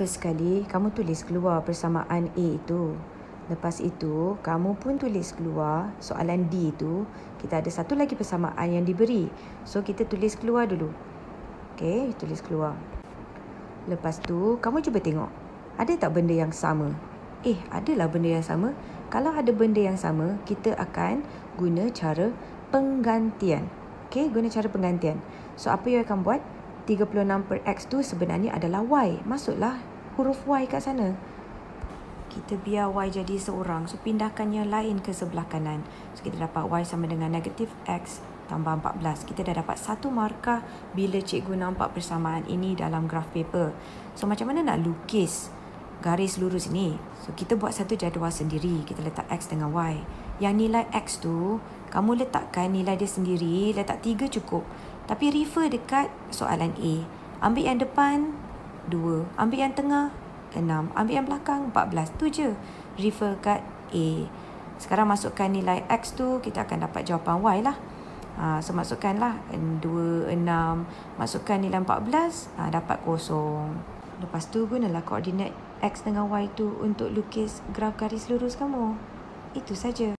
First sekali, kamu tulis keluar persamaan A itu. Lepas itu, kamu pun tulis keluar soalan D itu. Kita ada satu lagi persamaan yang diberi. So, kita tulis keluar dulu. Okey, tulis keluar. Lepas tu, kamu cuba tengok. Ada tak benda yang sama? Eh, adalah benda yang sama. Kalau ada benda yang sama, kita akan guna cara penggantian. Okey, guna cara penggantian. So, apa yang akan buat? 36 per X tu sebenarnya adalah Y. Masuklah huruf Y kat sana kita biar Y jadi seorang. So, pindahkan yang lain ke sebelah kanan. So, kita dapat Y sama dengan negatif X tambah 14. Kita dah dapat satu markah bila cikgu nampak persamaan ini dalam graf paper. So, macam mana nak lukis garis lurus ini? So, kita buat satu jadual sendiri. Kita letak X dengan Y. Yang nilai X tu, kamu letakkan nilai dia sendiri. Letak 3 cukup. Tapi refer dekat soalan A. Ambil yang depan, 2. Ambil yang tengah, 6. Ambil yang belakang 14. Tu je. Refer kat A. Sekarang masukkan nilai X tu. Kita akan dapat jawapan Y lah. Ha, so masukkanlah 2, 6. Masukkan nilai 14. Ha, dapat kosong. Lepas tu gunalah koordinat X dengan Y tu untuk lukis graf garis lurus kamu. Itu saja.